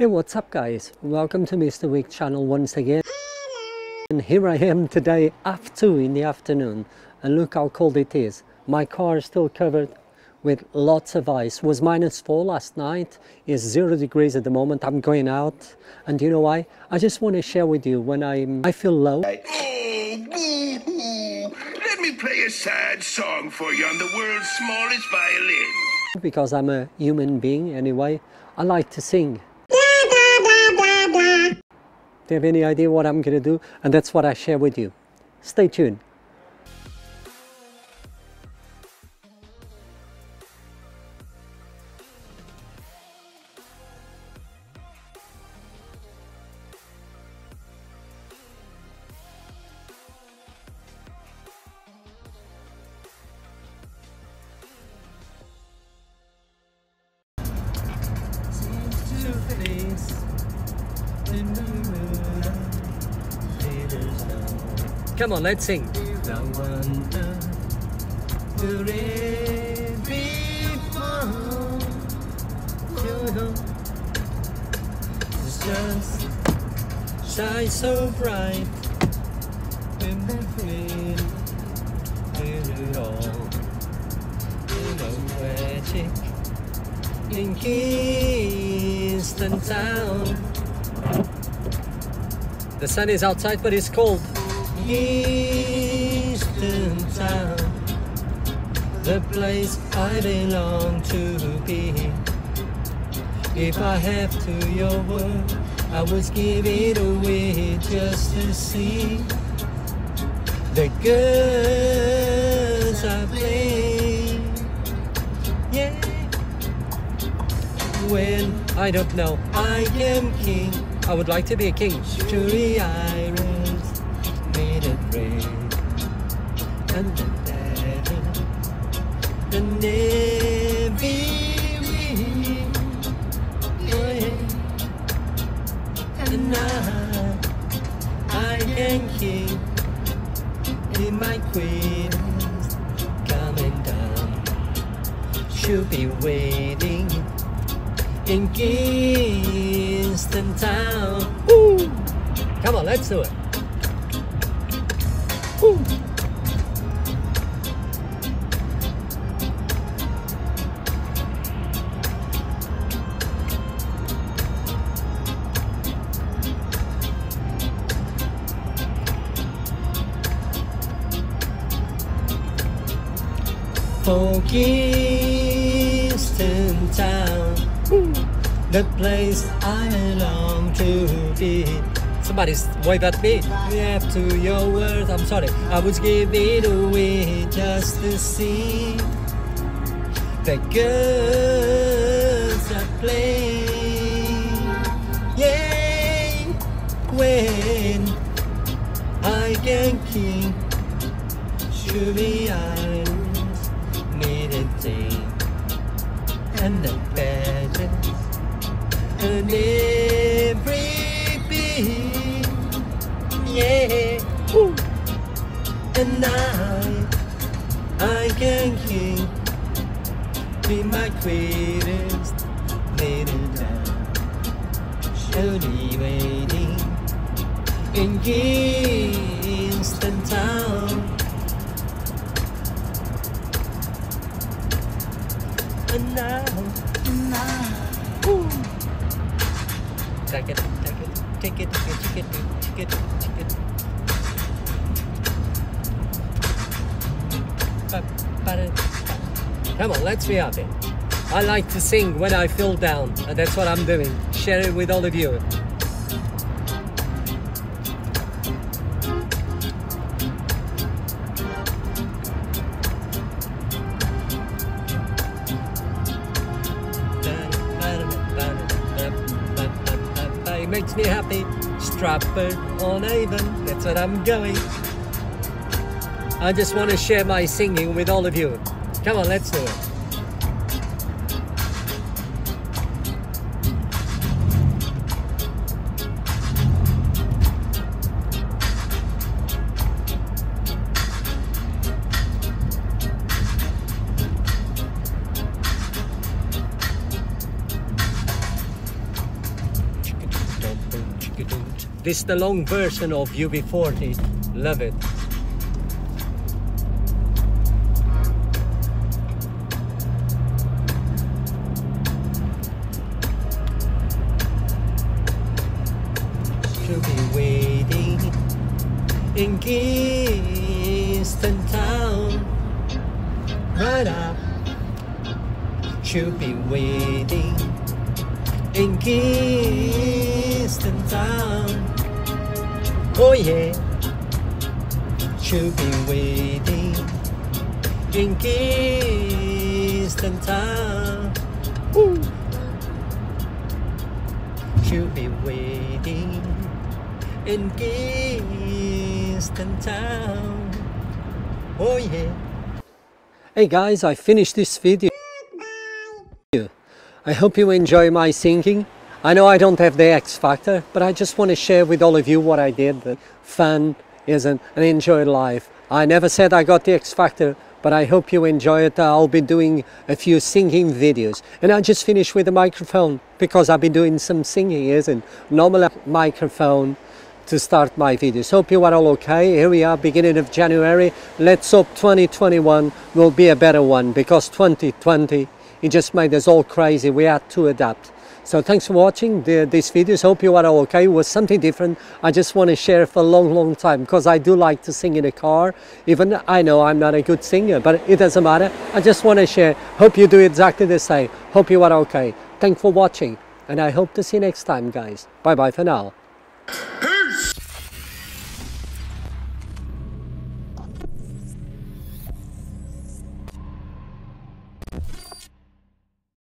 Hey, what's up guys? Welcome to Mr. Wig channel once again. And here I am today after 2 in the afternoon and look how cold it is. My car is still covered with lots of ice. was minus 4 last night. It's 0 degrees at the moment. I'm going out and you know why? I just want to share with you when I'm, I feel low. Oh. Let me play a sad song for you on the world's smallest violin. Because I'm a human being anyway. I like to sing. Do you have any idea what I'm going to do? And that's what I share with you. Stay tuned. Come on, let's sing. Just shine so bright in the it all magic in Kingston Town. The sun is outside, but it's cold. Eastern Town, the place I belong to be. If I have to your word, I would give it away just to see the girls I play. Yeah. When I don't know I am king, I would like to be a king. Julie Iris it rain, and the devil, the navy and I, I am in my queen coming down. She'll be waiting in Kingston Town. Woo! Come on, let's do it. Folkestone town, the place I long to be. Somebody wave at me. Yeah, to your words, I'm sorry. I would give it away just to see the girls that play. Yeah, when I can king, surely I need and the badges and every beat. Yeah, Woo. and I, I can king be my greatest little town. Surely waiting in Kingston Town. And now, now, Woo. Take it, take it, take it, take it, take it, take it, take it. Come on, let's be happy. I like to sing when I feel down, and that's what I'm doing. Share it with all of you. Makes me happy. Stratford on Avon, that's what I'm going. I just want to share my singing with all of you. Come on, let's do it. This is the long version of UB40. Love it. She'll be waiting in Kingston Town. Right up. She'll be waiting in Kingston Town. Oh yeah. She'll be waiting in Kingston Town. Woo. She'll be waiting in Kingston Town. Oh yeah. Hey guys, I finished this video. I hope you enjoy my singing. I know I don't have the X Factor, but I just want to share with all of you what I did. The fun is an, an enjoyed life. I never said I got the X Factor, but I hope you enjoy it. I'll be doing a few singing videos. And I just finished with the microphone because I've been doing some singing, isn't normal microphone to start my videos. Hope you are all okay. Here we are, beginning of January. Let's hope 2021 will be a better one because 2020 it just made us all crazy. We had to adapt. So thanks for watching the, these videos. Hope you are okay. It was something different. I just want to share for a long, long time because I do like to sing in a car. Even I know I'm not a good singer, but it doesn't matter. I just want to share. Hope you do exactly the same. Hope you are okay. Thanks for watching. And I hope to see you next time, guys. Bye bye for now.